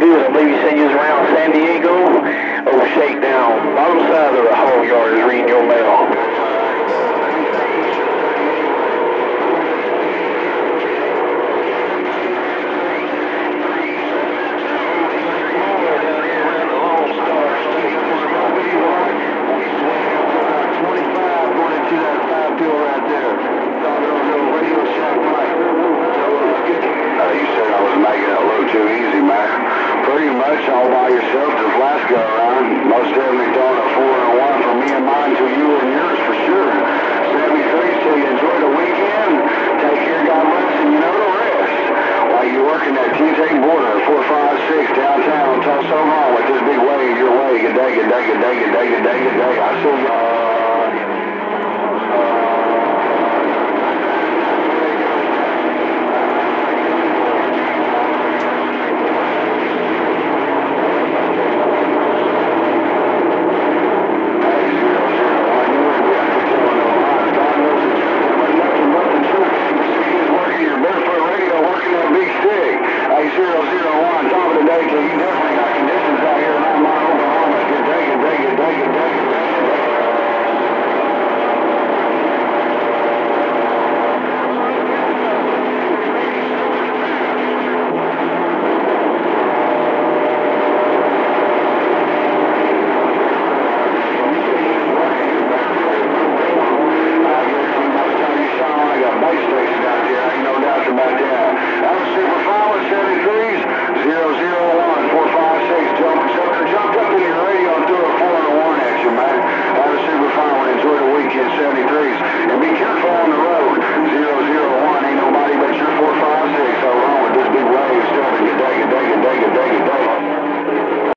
good. I believe you said you was around San Diego. Oh, shake much all by yourself this last go around. Most definitely thrown a 4 and 1 for me and mine to you and yours for sure. 73, so you enjoy the weekend. Take care, God bless, and you know the rest. While you're working at TJ Border, 456 downtown, Tulsa, Omaha, with this big wave your way. Good day, good day, good day, good day, good day.